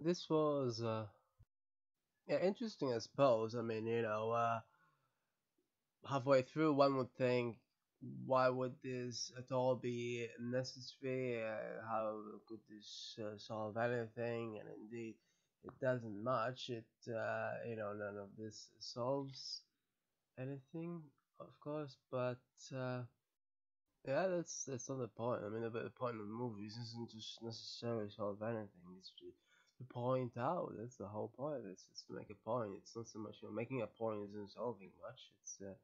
this was uh, yeah, interesting, I suppose. I mean, you know, uh, halfway through, one would think, why would this at all be necessary? Uh, how could this uh, solve anything? And indeed, it doesn't much. It, uh, you know, none of this solves anything, of course. But uh, yeah, that's that's not the point. I mean, the, the point of movies isn't just necessarily solve anything. It's to point out. That's the whole point. It's, it's to make a point. It's not so much you know making a point isn't solving much. It's uh,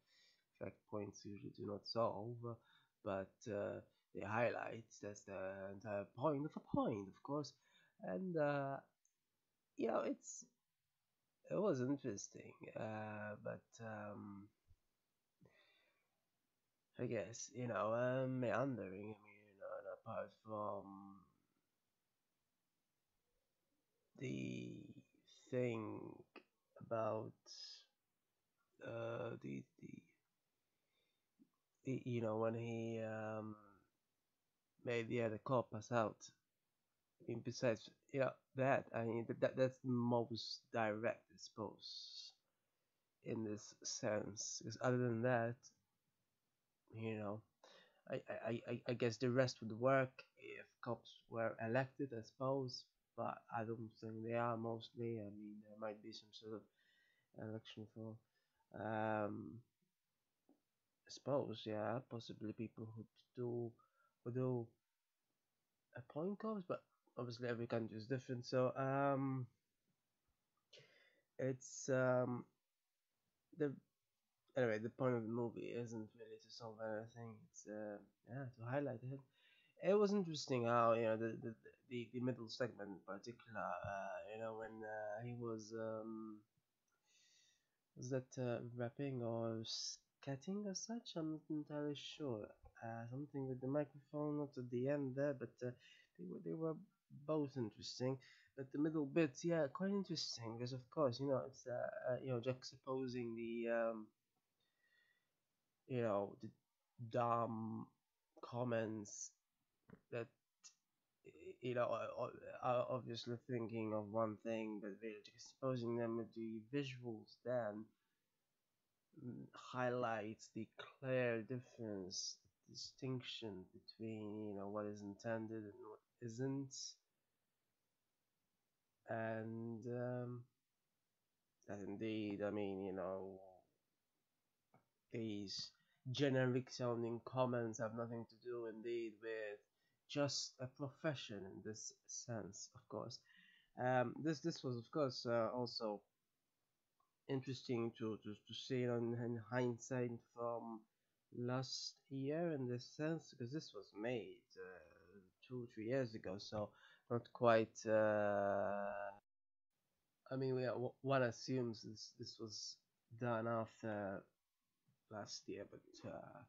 fact points usually do not solve, but uh, they highlight. That's the entire point of a point, of course. And uh, you know, it's it was interesting, uh, but um, I guess you know, um, meandering. I mean, you know, and apart from the thing about uh, the the y- you know when he um made yeah the car pass out. I mean, besides know that, I mean that, that that's the most direct, I suppose, in this sense. Because other than that, you know, I, I, I, I guess the rest would work if cops were elected, I suppose. But I don't think they are mostly. I mean, there might be some sort of election for um I suppose, yeah, possibly people who do who do appoint cops, but obviously every country is different. So um, it's um the anyway the point of the movie isn't really to solve anything. It's uh yeah to highlight it. It was interesting how you know the the the, the middle segment in particular. Uh, you know when uh, he was um was that uh, rapping or scatting as such? I'm not entirely sure. Uh, something with the microphone, not at the end there, but uh, they were they were both interesting. But the middle bits, yeah, quite interesting because of course you know it's uh, you know juxtaposing the um, you know the dumb comments that you know are, obviously thinking of one thing, but they're juxtaposing them with the visuals then mm, highlights the clear difference, distinction between you know what is intended and what isn't, and um, that indeed, I mean, you know, these generic sounding comments have nothing to do indeed with just a profession in this sense, of course. Um, this this was of course uh, also interesting to, to, to see in hindsight from last year in this sense because this was made uh, two three years ago so not quite uh, I mean we w- one assumes this this was done after last year but uh,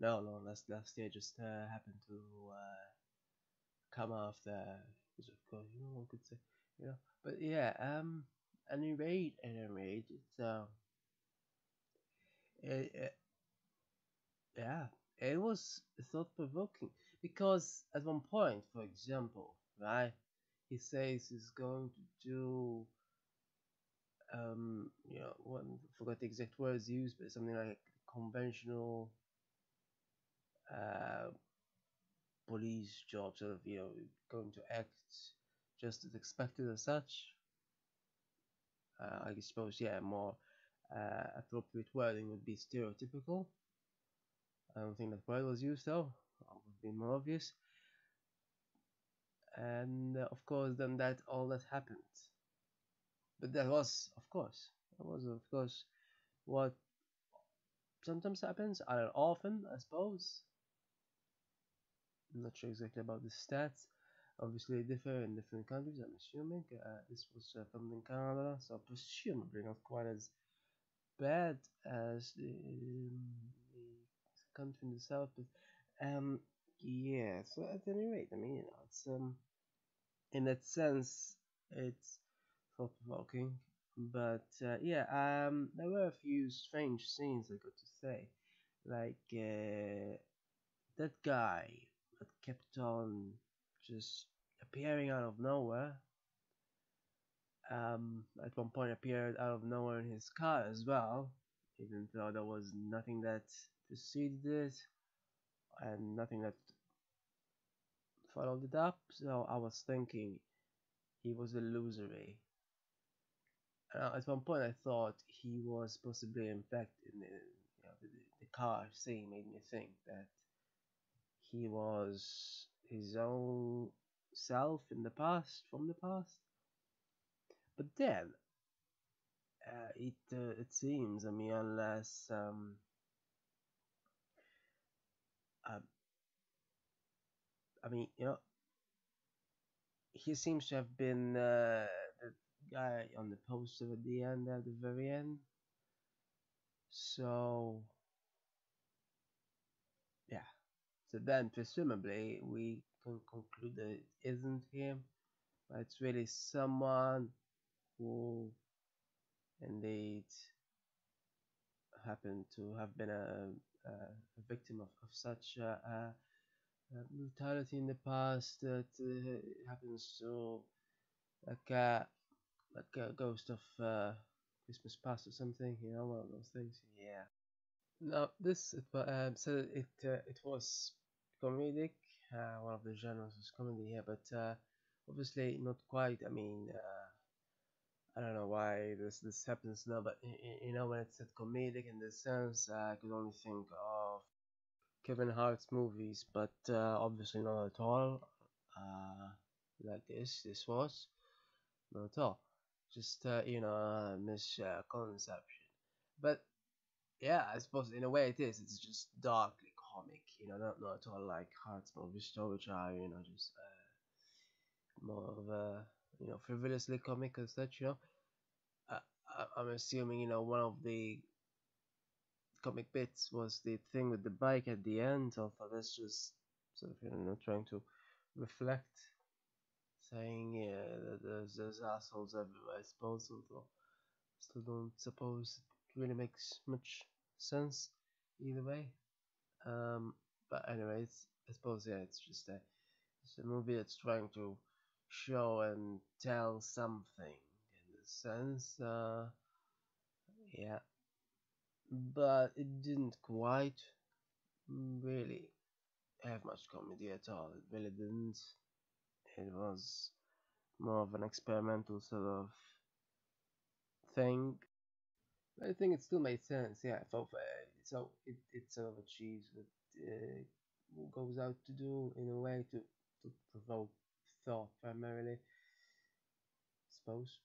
no no last last year just uh, happened to uh, come after of course you know one could say you know but yeah um any rate at any rate it's uh it, it, yeah it was thought provoking because at one point for example right he says he's going to do um you know one forgot the exact words used but something like conventional uh police job sort of you know going to act just as expected as such uh, I suppose yeah more uh, appropriate wording would be stereotypical. I don't think that word was used though. It would be more obvious. And uh, of course then that all that happened. But that was of course that was of course what sometimes happens don't often I suppose I'm not sure exactly about the stats. Obviously they differ in different countries. I'm assuming uh, this was uh, filmed in Canada so presumably not quite as bad as the, um, the country in the south but um yeah so at any rate I mean you know it's um in that sense it's thought provoking but uh, yeah um there were a few strange scenes I got to say. Like uh, that guy that kept on just appearing out of nowhere um, at one point appeared out of nowhere in his car as well, even though there was nothing that preceded it and nothing that followed it up. So I was thinking he was illusory. Uh, at one point, I thought he was possibly infected. In the, you know, the, the car scene made me think that he was his own self in the past, from the past. But then, uh, it uh, it seems, I mean, unless um, uh, I mean, you know, he seems to have been uh, the guy on the poster at the end, at the very end. So, yeah. So then, presumably, we can conclude that it isn't him, but it's really someone who indeed happened to have been a, a, a victim of, of such uh, uh, brutality in the past that uh, happens to like a like a ghost of uh, Christmas past or something, you know, one of those things. Yeah. Now this um, so it uh, it was comedic. Uh, one of the genres was comedy here, but uh, obviously not quite. I mean, uh, I don't know why this this happens now, but you know when it said comedic in this sense, I could only think of Kevin Hart's movies, but uh, obviously not at all uh, like this. This was not at all. Just uh, you know, misconception. But yeah, I suppose in a way it is. It's just darkly comic, you know, not not at all like Hearts Hart's movies, which are you know just uh, more of a you know frivolously comic as such. You know, uh, I, I'm assuming you know one of the comic bits was the thing with the bike at the end. So that's just sort of you know trying to reflect, saying yeah there's there's assholes everywhere. I suppose although still don't suppose really makes much sense either way. Um, but anyways, I suppose yeah, it's just a it's a movie that's trying to show and tell something in a sense. Uh, yeah, but it didn't quite really have much comedy at all. It really didn't. It was more of an experimental sort of thing. I think it still made sense. Yeah, so so it it sort of achieves what uh, goes out to do in a way to to provoke thought primarily. I suppose.